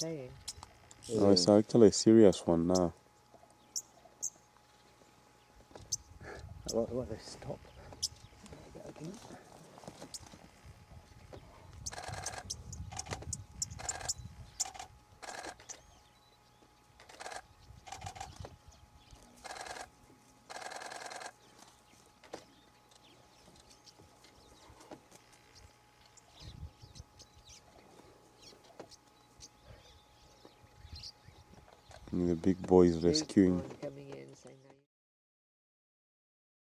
playing. No, it's actually a serious one now. What, what, they stop. The big boys rescuing.